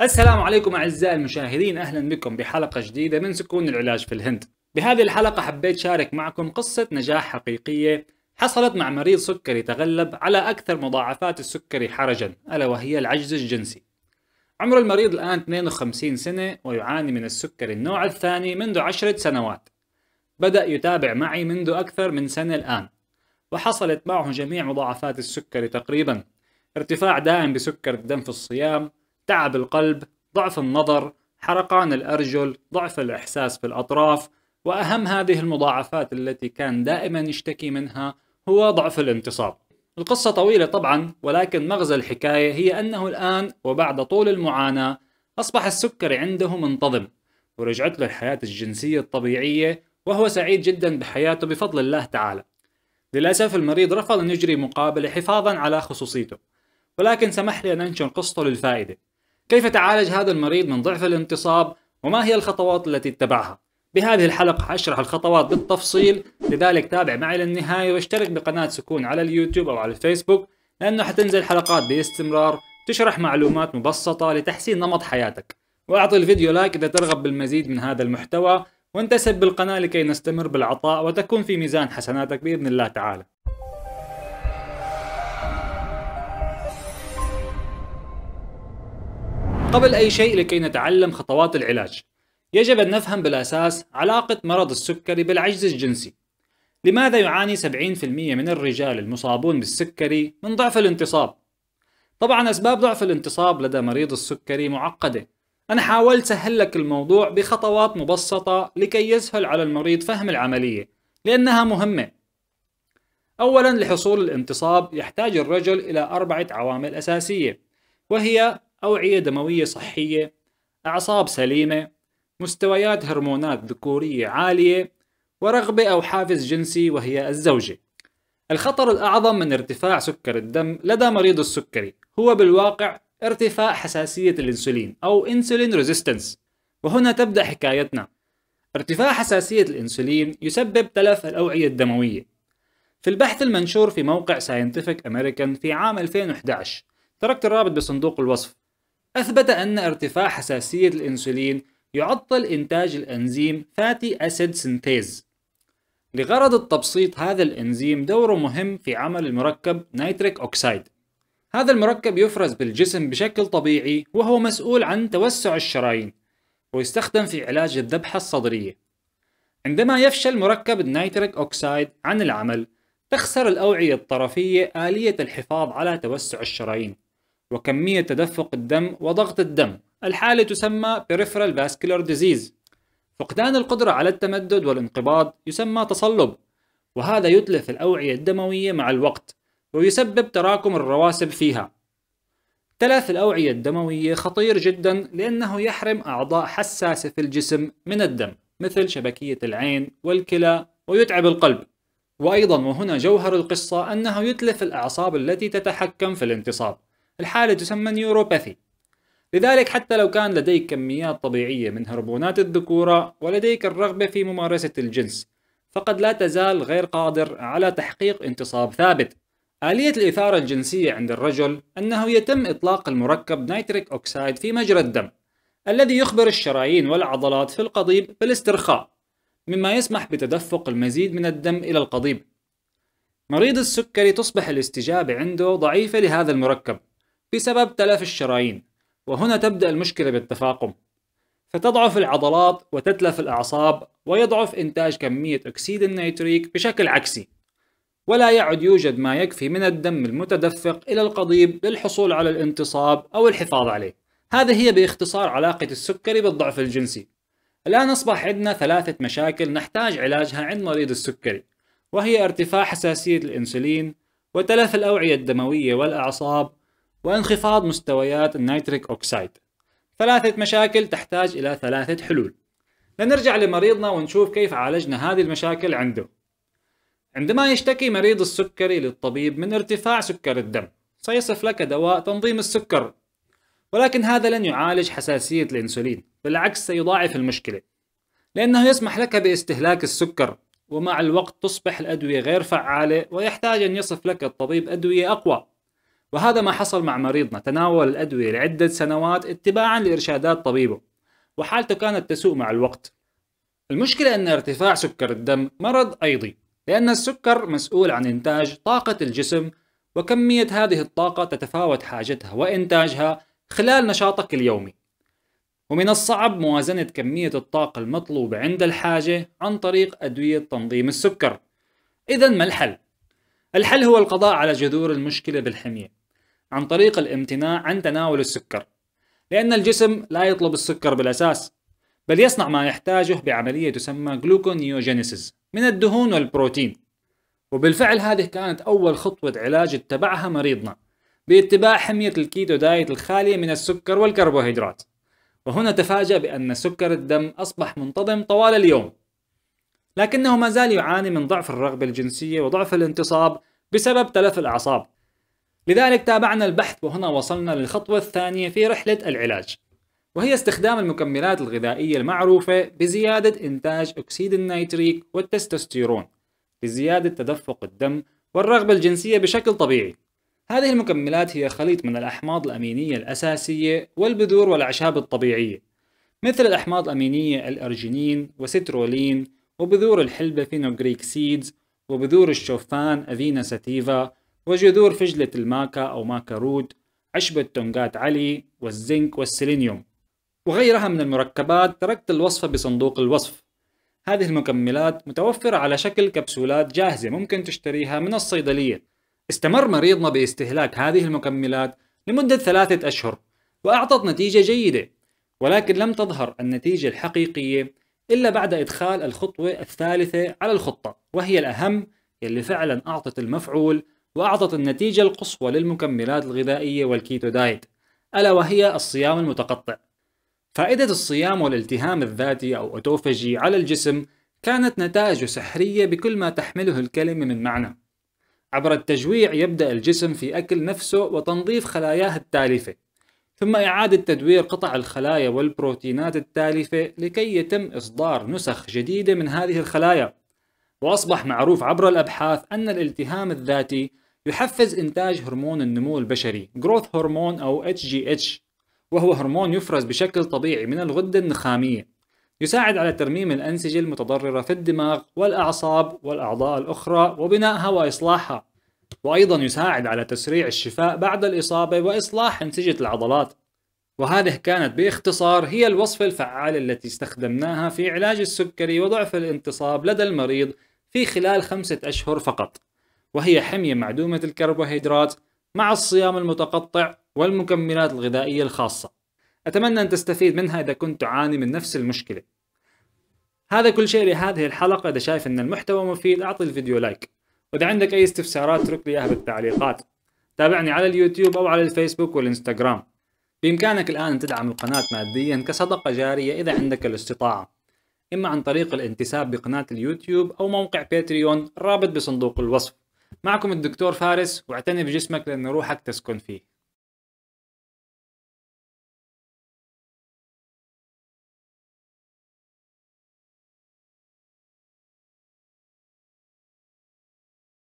السلام عليكم أعزائي المشاهدين. أهلا بكم بحلقة جديدة من سكون العلاج في الهند. بهذه الحلقة حبيت شارك معكم قصة نجاح حقيقية حصلت مع مريض سكري تغلب على أكثر مضاعفات السكري حرجا ألا وهي العجز الجنسي. عمر المريض الآن 52 سنة ويعاني من السكري النوع الثاني منذ عشرة سنوات. بدأ يتابع معي منذ أكثر من سنة الآن وحصلت معه جميع مضاعفات السكري تقريبا. ارتفاع دائم بسكر الدم في الصيام تعب القلب ضعف النظر حرقان الأرجل ضعف الإحساس في الأطراف وأهم هذه المضاعفات التي كان دائما يشتكي منها هو ضعف الانتصاب. القصة طويلة طبعا ولكن مغزى الحكاية هي أنه الآن وبعد طول المعاناة أصبح السكري عنده منتظم ورجعت له الحياة الجنسية الطبيعية وهو سعيد جدا بحياته بفضل الله تعالى. للأسف المريض رفض أن يجري مقابلة حفاظا على خصوصيته ولكن سمح لي أن أنشر قصته للفائدة. كيف تعالج هذا المريض من ضعف الانتصاب وما هي الخطوات التي اتبعها؟ بهذه الحلقة حشرح الخطوات بالتفصيل لذلك تابع معي للنهاية واشترك بقناة سكون على اليوتيوب أو على الفيسبوك لأنه حتنزل حلقات باستمرار تشرح معلومات مبسطة لتحسين نمط حياتك. وأعطي الفيديو لايك إذا ترغب بالمزيد من هذا المحتوى وانتسب بالقناة لكي نستمر بالعطاء وتكون في ميزان حسناتك بإذن الله تعالى. قبل أي شيء لكي نتعلم خطوات العلاج. يجب أن نفهم بالأساس علاقة مرض السكري بالعجز الجنسي. لماذا يعاني 70% من الرجال المصابون بالسكري من ضعف الانتصاب؟ طبعا أسباب ضعف الانتصاب لدى مريض السكري معقدة. أنا حاولت سهل لك الموضوع بخطوات مبسطة لكي يسهل على المريض فهم العملية لأنها مهمة. أولا لحصول الانتصاب يحتاج الرجل إلى أربعة عوامل أساسية وهي أوعية دموية صحية أعصاب سليمة مستويات هرمونات ذكورية عالية ورغبة أو حافز جنسي وهي الزوجة. الخطر الأعظم من ارتفاع سكر الدم لدى مريض السكري هو بالواقع ارتفاع حساسية الإنسولين أو insulin resistance. وهنا تبدأ حكايتنا. ارتفاع حساسية الإنسولين يسبب تلف الأوعية الدموية. في البحث المنشور في موقع Scientific American في عام 2011 تركت الرابط بصندوق الوصف. أثبت أن ارتفاع حساسية الإنسولين يعطل إنتاج الأنزيم fatty acid synthase لغرض التبسيط هذا الإنزيم دوره مهم في عمل المركب nitric oxide هذا المركب يفرز بالجسم بشكل طبيعي وهو مسؤول عن توسع الشرايين ويستخدم في علاج الذبحة الصدرية. عندما يفشل مركب ال nitric oxide عن العمل تخسر الأوعية الطرفية آلية الحفاظ على توسع الشرايين. وكمية تدفق الدم وضغط الدم. الحالة تسمى peripheral vascular disease. فقدان القدرة على التمدد والانقباض يسمى تصلب وهذا يتلف الأوعية الدموية مع الوقت ويسبب تراكم الرواسب فيها. تلف الأوعية الدموية خطير جدا لأنه يحرم أعضاء حساسة في الجسم من الدم مثل شبكية العين والكلى ويتعب القلب. وأيضا وهنا جوهر القصة أنه يتلف الأعصاب التي تتحكم في الانتصاب. الحالة تسمى نيوروباثي. لذلك حتى لو كان لديك كميات طبيعية من هرمونات الذكورة ولديك الرغبة في ممارسة الجنس فقد لا تزال غير قادر على تحقيق انتصاب ثابت. آلية الإثارة الجنسية عند الرجل أنه يتم إطلاق المركب nitric oxide في مجرى الدم الذي يخبر الشرايين والعضلات في القضيب بالاسترخاء مما يسمح بتدفق المزيد من الدم إلى القضيب. مريض السكري تصبح الاستجابة عنده ضعيفة لهذا المركب. بسبب تلف الشرايين. وهنا تبدأ المشكلة بالتفاقم. فتضعف العضلات وتتلف الأعصاب ويضعف إنتاج كمية أكسيد النيتريك بشكل عكسي. ولا يعد يوجد ما يكفي من الدم المتدفق إلى القضيب للحصول على الانتصاب أو الحفاظ عليه. هذه هي باختصار علاقة السكري بالضعف الجنسي. الآن أصبح عندنا ثلاثة مشاكل نحتاج علاجها عند مريض السكري. وهي ارتفاع حساسية الإنسولين وتلف الأوعية الدموية والأعصاب وانخفاض مستويات ال nitric oxide ثلاثة مشاكل تحتاج إلى ثلاثة حلول. لنرجع لمريضنا ونشوف كيف عالجنا هذه المشاكل عنده. عندما يشتكي مريض السكري للطبيب من ارتفاع سكر الدم سيصف لك دواء تنظيم السكر. ولكن هذا لن يعالج حساسية الإنسولين بالعكس سيضاعف المشكلة. لأنه يسمح لك باستهلاك السكر ومع الوقت تصبح الأدوية غير فعالة ويحتاج أن يصف لك الطبيب أدوية أقوى. وهذا ما حصل مع مريضنا تناول الأدوية لعدة سنوات اتباعا لإرشادات طبيبه وحالته كانت تسوء مع الوقت. المشكلة أن ارتفاع سكر الدم مرض أيضي لأن السكر مسؤول عن إنتاج طاقة الجسم وكمية هذه الطاقة تتفاوت حاجتها وإنتاجها خلال نشاطك اليومي. ومن الصعب موازنة كمية الطاقة المطلوبة عند الحاجة عن طريق أدوية تنظيم السكر. إذا ما الحل؟ الحل هو القضاء على جذور المشكلة بالحمية. عن طريق الامتناع عن تناول السكر. لأن الجسم لا يطلب السكر بالأساس بل يصنع ما يحتاجه بعملية تسمى gluconeogenesis من الدهون والبروتين. وبالفعل هذه كانت أول خطوة علاج اتبعها مريضنا باتباع حمية ال keto diet الخالية من السكر والكربوهيدرات. وهنا تفاجأ بأن سكر الدم أصبح منتظم طوال اليوم. لكنه ما زال يعاني من ضعف الرغبة الجنسية وضعف الانتصاب بسبب تلف الأعصاب. لذلك تابعنا البحث وهنا وصلنا للخطوة الثانية في رحلة العلاج وهي استخدام المكملات الغذائية المعروفة بزيادة إنتاج أكسيد النيتريك والتستوستيرون لزيادة تدفق الدم والرغبة الجنسية بشكل طبيعي. هذه المكملات هي خليط من الأحماض الأمينية الأساسية والبذور والأعشاب الطبيعية مثل الأحماض الأمينية الأرجينين وسترولين وبذور الحلبة fenugreek seeds وبذور الشوفان Avena sativa وجذور فجلة الماكا أو maca root عشبة تونغات علي والزنك والسيلينيوم. وغيرها من المركبات تركت الوصفة بصندوق الوصف. هذه المكملات متوفرة على شكل كبسولات جاهزة ممكن تشتريها من الصيدلية. استمر مريضنا باستهلاك هذه المكملات لمدة ثلاثة أشهر وأعطت نتيجة جيدة. ولكن لم تظهر النتيجة الحقيقية إلا بعد إدخال الخطوة الثالثة على الخطة وهي الأهم يلي فعلا أعطت المفعول وأعطت النتيجة القصوى للمكملات الغذائية والكيتو دايت ألا وهي الصيام المتقطع. فائدة الصيام والالتهام الذاتي أو أوتوفاجي على الجسم كانت نتائج سحرية بكل ما تحمله الكلمة من معنى. عبر التجويع يبدأ الجسم في أكل نفسه وتنظيف خلاياه التالفة ثم إعادة تدوير قطع الخلايا والبروتينات التالفة لكي يتم إصدار نسخ جديدة من هذه الخلايا. وأصبح معروف عبر الأبحاث أن الالتهام الذاتي يحفز إنتاج هرمون النمو البشري Growth هرمون أو HGH وهو هرمون يفرز بشكل طبيعي من الغدة النخامية يساعد على ترميم الأنسجة المتضررة في الدماغ والأعصاب والأعضاء الأخرى وبنائها وإصلاحها وأيضا يساعد على تسريع الشفاء بعد الإصابة وإصلاح أنسجة العضلات وهذه كانت باختصار هي الوصفة الفعالة التي استخدمناها في علاج السكري وضعف الانتصاب لدى المريض في خلال خمسة أشهر فقط وهي حمية معدومة الكربوهيدرات مع الصيام المتقطع والمكملات الغذائية الخاصة. أتمنى أن تستفيد منها إذا كنت تعاني من نفس المشكلة. هذا كل شيء لهذه الحلقة. إذا شايف أن المحتوى مفيد أعطي الفيديو like. وإذا عندك أي استفسارات اترك لي إياها بالتعليقات. تابعني على اليوتيوب أو على الفيسبوك والإنستغرام. بإمكانك الآن أن تدعم القناة ماديا كصدقة جارية إذا عندك الاستطاعة. إما عن طريق الانتساب بقناة اليوتيوب أو موقع باتريون الرابط بصندوق الوصف. معكم الدكتور فارس واعتني بجسمك لأن روحك تسكن فيه.